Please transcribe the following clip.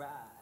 ride.